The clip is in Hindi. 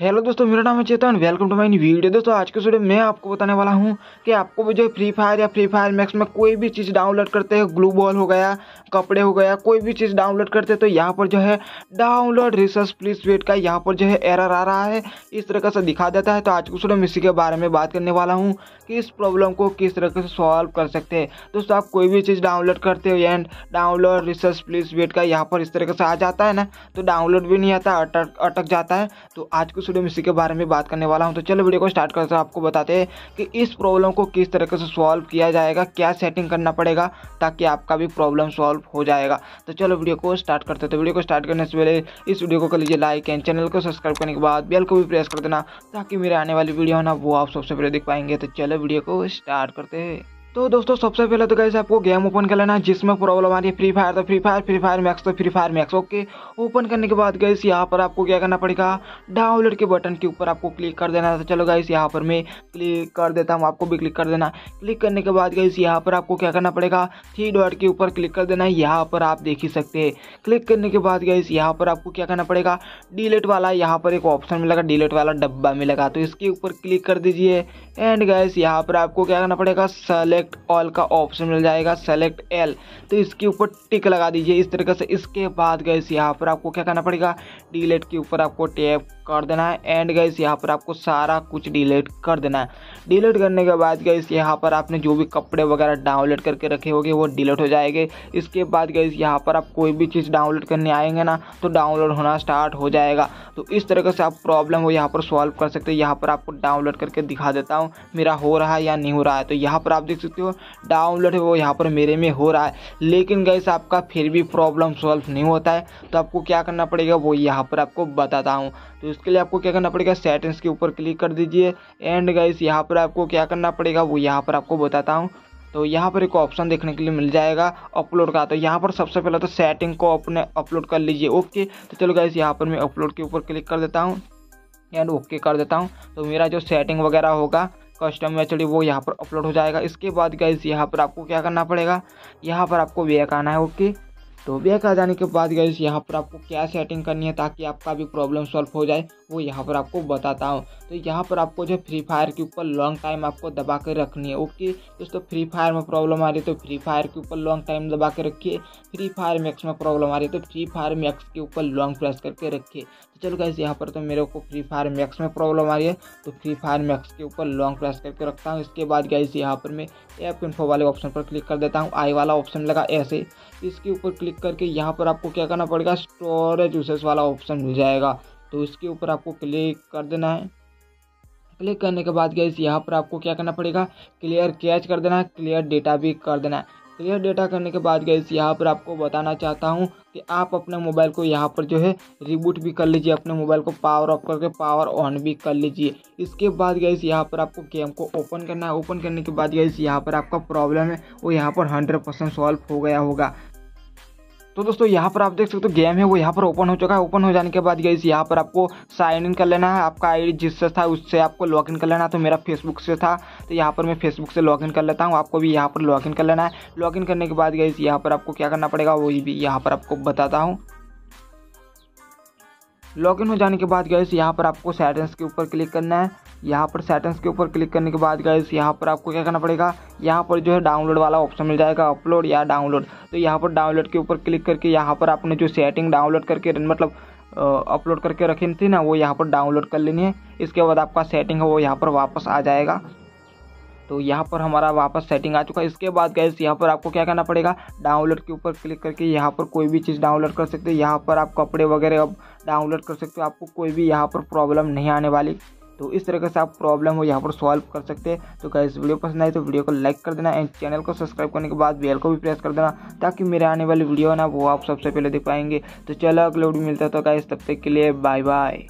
हेलो दोस्तों, मेरा नाम है Chetan. Welcome to new video दोस्तों, आज के वीडियो में आपको बताने वाला हूँ कि आपको भी जो फ्री फायर या फ्री फायर मैक्स में कोई भी चीज़ डाउनलोड करते हैं ग्लू बॉल हो गया, कपड़े हो गया, कोई भी चीज़ डाउनलोड करते हैं तो यहाँ पर जो है डाउनलोड रिसर्च प्लीज़ वेट का यहाँ पर जो है एरर आ रहा है। इस तरह से दिखा देता है। तो आज के वीडियो में इसी के बारे में बात करने वाला हूँ कि इस प्रॉब्लम को किस तरह से सॉल्व कर सकते हैं। दोस्तों, आप कोई भी चीज़ डाउनलोड करते हो and download research please wait का यहाँ पर इस तरह से आ जाता है ना तो डाउनलोड भी नहीं आता, अटक अटक जाता है। तो आज में इसी के बारे में बात करने वाला हूँ। तो चलो वीडियो को स्टार्ट करते हैं। आपको बताते हैं कि इस प्रॉब्लम को किस तरीके से सॉल्व किया जाएगा, क्या सेटिंग करना पड़ेगा ताकि आपका भी प्रॉब्लम सॉल्व हो जाएगा। तो चलो वीडियो को स्टार्ट करते तो वीडियो को स्टार्ट करने से पहले इस वीडियो को कर लीजिए लाइक एंड चैनल को सब्सक्राइब करने के बाद बेल को भी प्रेस कर देना ताकि मेरे आने वाली वीडियो ना, वो आप सबसे पहले देख पाएँगे। तो चलो वीडियो को स्टार्ट करते हैं। तो दोस्तों, सबसे पहले तो कैसे आपको गेम ओपन कर लेना है, जिसमें प्रॉब्लम आ रही है फ्री फायर तो free fire free fire max तो free fire max okay open करने के बाद गैस यहाँ पर आपको क्या करना पड़ेगा? डाउनलोड के बटन के ऊपर आपको क्लिक कर देना तो चलो गैस यहाँ पर मैं क्लिक कर देता हूँ, आपको भी क्लिक कर देना क्लिक करने के बाद गैस यहाँ पर आपको क्या करना पड़ेगा? थ्री डॉट के ऊपर क्लिक कर देना है। यहाँ पर आप देख ही सकते हैं। क्लिक करने के बाद गैस यहाँ पर आपको क्या करना पड़ेगा? डिलेट वाला, यहाँ पर एक ऑप्शन मिलेगा डिलेट वाला डब्बा मिलेगा। तो इसके ऊपर क्लिक कर दीजिए। एंड गैस यहाँ पर आपको क्या करना पड़ेगा? सेलेक्ट ऑल का ऑप्शन मिल जाएगा सेलेक्ट एल तो इसके ऊपर टिक लगा दीजिए। इस तरीके से इसके बाद गैस यहाँ पर आपको क्या करना पड़ेगा? डिलीट के ऊपर आपको टैप कर देना है। एंड गैस यहाँ पर आपको सारा कुछ डिलीट कर देना है। डिलीट करने के बाद गैस यहाँ पर आपने जो भी कपड़े वगैरह डाउनलोड करके रखे होंगे, वो डिलीट हो जाएँगे। इसके बाद गैस यहाँ पर आप कोई भी चीज़ डाउनलोड करने आएँगे ना तो डाउनलोड होना स्टार्ट हो जाएगा। तो इस तरीके से आप प्रॉब्लम वो यहाँ पर सॉल्व कर सकते हैं। यहाँ पर आपको डाउनलोड करके दिखा देता हूँ, मेरा हो रहा है या नहीं हो रहा है। तो यहाँ पर आप देख सकते हो। डाउनलोड है वो यहाँ पर मेरे में हो रहा है। लेकिन गैस आपका फिर भी प्रॉब्लम सॉल्व नहीं होता है। तो आपको क्या करना पड़ेगा, वो यहाँ पर आपको बताता हूँ। तो इसके लिए आपको क्या करना पड़ेगा सेटिंग्स के ऊपर क्लिक कर दीजिए। एंड गैस यहाँ पर आपको क्या करना पड़ेगा, वो यहाँ पर आपको बताता हूँ। तो यहाँ पर एक ऑप्शन देखने के लिए मिल जाएगा अपलोड का। तो यहाँ पर सबसे पहले तो सेटिंग को अपने अपलोड कर लीजिए ओके तो चलो गैस यहाँ पर मैं अपलोड के ऊपर क्लिक कर देता हूँ। एंड ओके कर देता हूँ। तो मेरा जो सेटिंग वगैरह होगा कस्टम एच वो यहाँ पर अपलोड हो जाएगा। इसके बाद गैस यहाँ पर आपको क्या करना पड़ेगा? यहाँ पर आपको बैक आना है ओके तो बैक आ जाने के बाद गैस यहाँ पर आपको क्या सेटिंग करनी है ताकि आपका भी प्रॉब्लम सॉल्व हो जाए, वो यहाँ पर आपको बताता हूँ। तो यहाँ पर आपको जो फ्री फायर के ऊपर लॉन्ग टाइम आपको दबा कर रखनी है ओके दोस्तों फ्री फायर में प्रॉब्लम आ रही है तो फ्री फायर के ऊपर लॉन्ग टाइम दबा के रखिए। फ्री फायर मैक्स में प्रॉब्लम आ रही है तो फ्री फायर मैक्स के ऊपर लॉन्ग प्रेस करके रखिए। चलो गैस यहाँ पर तो मेरे को फ्री फायर मैक्स में प्रॉब्लम आ रही है। तो फ्री फायर मैक्स के ऊपर लॉन्ग प्रेस करके रखता हूँ। इसके बाद गैस यहाँ पर मैं ऐप इन्फो वाले ऑप्शन पर क्लिक कर देता हूँ। आई वाला ऑप्शन लगा ऐसे। इसके ऊपर क्लिक करके यहाँ पर आपको क्या करना पड़ेगा? स्टोरेज यूसेस वाला ऑप्शन मिल जाएगा। तो इसके ऊपर आपको क्लिक कर देना है। क्लिक करने के बाद गैस यहाँ पर आपको क्या करना पड़ेगा? क्लियर कैच कर देना है। क्लियर डेटा भी कर देना है। क्लियर डेटा करने के बाद गैस, यहाँ पर आपको बताना चाहता हूँ कि आप अपने मोबाइल को यहाँ पर जो है रिबूट भी कर लीजिए, अपने मोबाइल को पावर ऑफ़ करके पावर ऑन भी कर लीजिए। इसके बाद गैस, यहाँ पर आपको गेम को ओपन करना है। ओपन करने के बाद गैस, यहाँ पर आपका प्रॉब्लम है, वो यहाँ पर हंड्रेड परसेंट सॉल्व हो गया होगा। तो दोस्तों, यहाँ पर आप देख सकते हो, गेम है वो यहाँ पर ओपन हो चुका है। ओपन हो जाने के बाद गई यहाँ पर आपको साइन इन कर लेना है। आपका आईडी जिससे था, उससे आपको लॉग इन कर लेना है। तो मेरा फेसबुक से था तो यहाँ पर मैं फेसबुक से लॉग इन कर लेता हूँ। आपको भी यहाँ पर लॉग इन कर लेना है। लॉग इन करने के बाद गई यहाँ पर आपको क्या करना पड़ेगा वही भी यहाँ पर आपको बताता हूँ। लॉगिन हो जाने के बाद गए यहाँ पर आपको सेटिंग्स के ऊपर क्लिक करना है। यहाँ पर सेटिंग्स के ऊपर क्लिक करने के बाद गए यहाँ पर आपको क्या करना पड़ेगा? यहाँ पर जो है डाउनलोड वाला ऑप्शन मिल जाएगा अपलोड या डाउनलोड तो यहाँ पर डाउनलोड के ऊपर क्लिक करके यहाँ पर आपने जो सेटिंग डाउनलोड करके मतलब अपलोड करके रखी थी ना, वो यहाँ पर डाउनलोड कर लेनी है। इसके बाद आपका सेटिंग है, वो यहाँ पर वापस आ जाएगा। तो यहाँ पर हमारा वापस सेटिंग आ चुका है। इसके बाद गैस यहाँ पर आपको क्या करना पड़ेगा? डाउनलोड के ऊपर क्लिक करके यहाँ पर कोई भी चीज़ डाउनलोड कर सकते हैं। यहाँ पर आप कपड़े वगैरह अब डाउनलोड कर सकते हो। आपको कोई भी यहाँ पर प्रॉब्लम नहीं आने वाली। तो इस तरीके से आप प्रॉब्लम हो यहाँ पर सॉल्व कर सकते हैं। तो गैस वीडियो पसंद आए तो वीडियो को लाइक कर देना एंड चैनल को सब्सक्राइब करने के बाद बेल को भी प्रेस कर देना ताकि मेरे आने वाली वीडियो है ना, वो आप सबसे पहले देख पाएँगे। तो चलो अगले वीडियो मिलता है। तो गैस तब तक के लिए बाय बाय